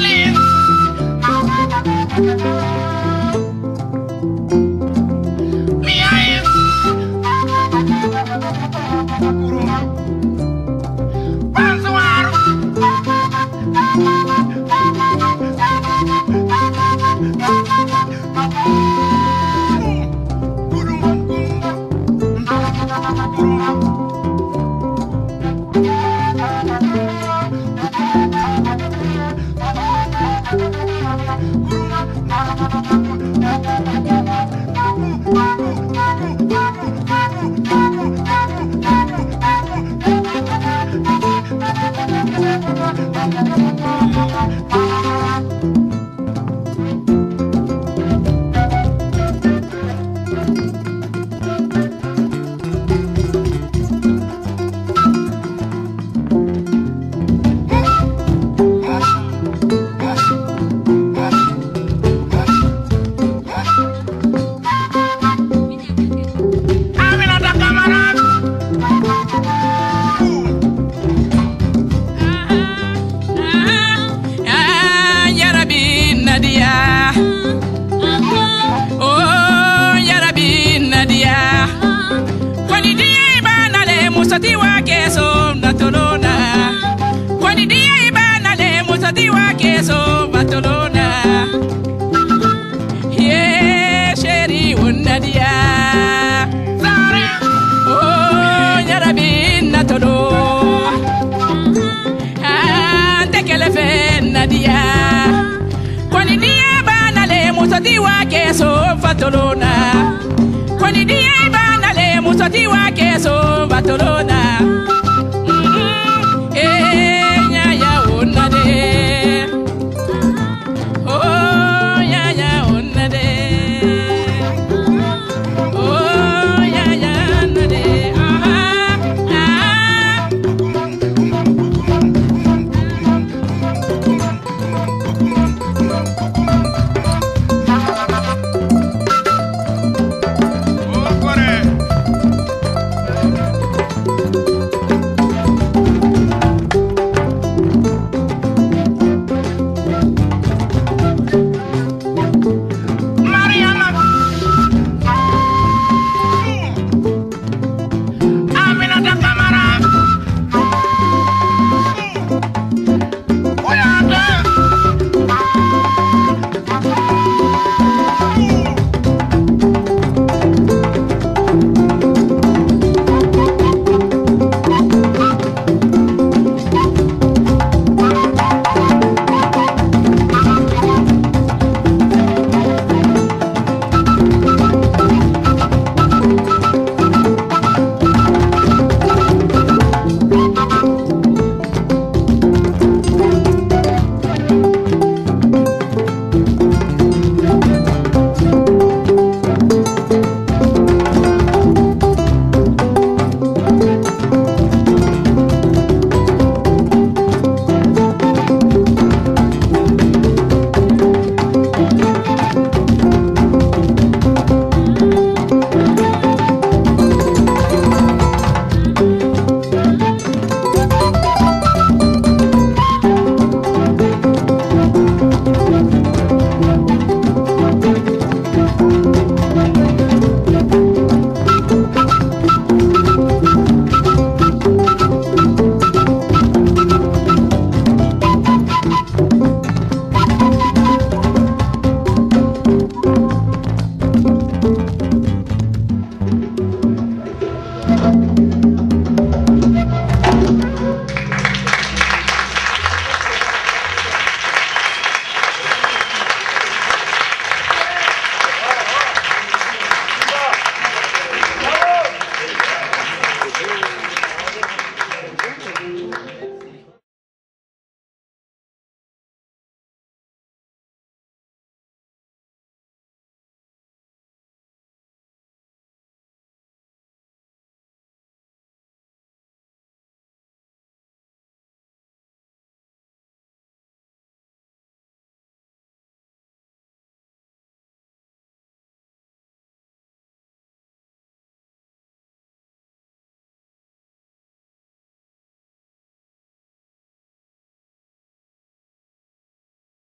live. Batolona. Kwani diye banale musoti wa keso batolona.